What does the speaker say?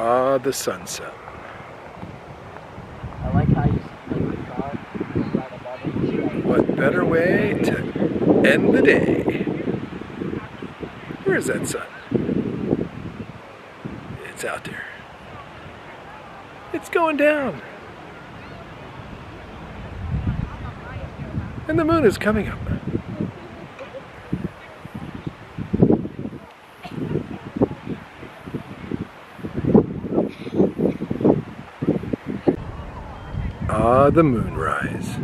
Ah, the sunset. I like how you like the car right above it. What better way to end the day? Where's that sun? It's out there. It's going down. And the moon is coming up. Ah, the moonrise.